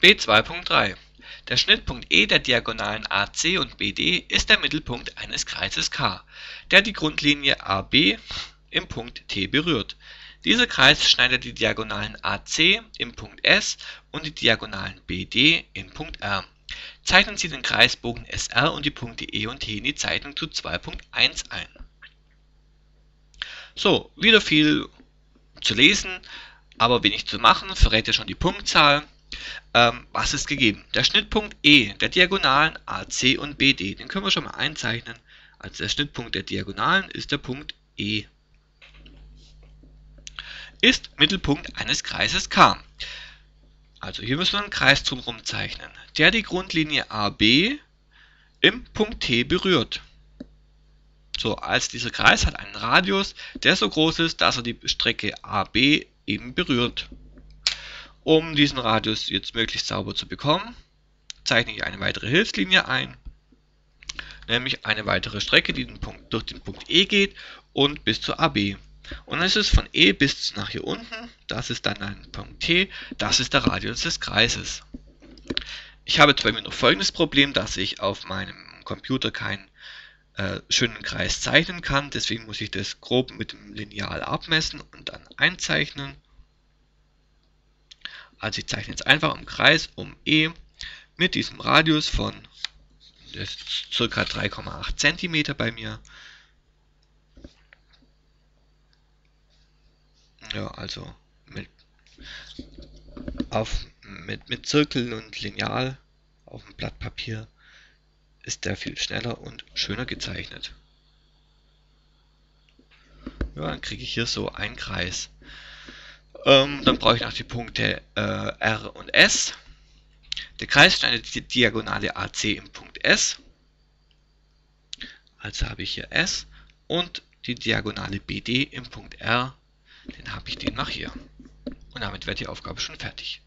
B2.3 Der Schnittpunkt E der Diagonalen AC und BD ist der Mittelpunkt eines Kreises K, der die Grundlinie AB im Punkt T berührt. Dieser Kreis schneidet die Diagonalen AC im Punkt S und die Diagonalen BD im Punkt R. Zeichnen Sie den Kreisbogen SR und die Punkte E und T in die Zeichnung zu 2.1 ein. So, wieder viel zu lesen, aber wenig zu machen, verrät ja schon die Punktzahl. Ähm, was ist gegeben? Der Schnittpunkt E der Diagonalen AC und BD, den können wir schon mal einzeichnen. Also der Schnittpunkt der Diagonalen ist der Punkt E. Ist Mittelpunkt eines Kreises K. Also hier müssen wir einen Kreis drumherum zeichnen, der die Grundlinie AB im Punkt T berührt. So, als dieser Kreis hat einen Radius, der so groß ist, dass er die Strecke AB eben berührt. Um diesen Radius jetzt möglichst sauber zu bekommen, zeichne ich eine weitere Hilfslinie ein, nämlich eine weitere Strecke, die den Punkt, durch den Punkt E geht und bis zur AB. Und dann ist es von E bis nach hier unten, das ist dann ein Punkt T, das ist der Radius des Kreises. Ich habe jetzt bei mir noch folgendes Problem, dass ich auf meinem Computer keinen äh, schönen Kreis zeichnen kann, deswegen muss ich das grob mit dem Lineal abmessen und dann einzeichnen. Also ich zeichne jetzt einfach im Kreis um E mit diesem Radius von ca. 3,8 cm bei mir. Ja, also mit, auf, mit, mit Zirkel und Lineal auf dem Blatt Papier ist der viel schneller und schöner gezeichnet. Ja, dann kriege ich hier so einen Kreis. Ähm, dann brauche ich noch die Punkte äh, R und S. Der Kreis schneidet die Diagonale AC im Punkt S. Also habe ich hier S und die Diagonale BD im Punkt R. Den habe ich demnach hier. Und damit wird die Aufgabe schon fertig.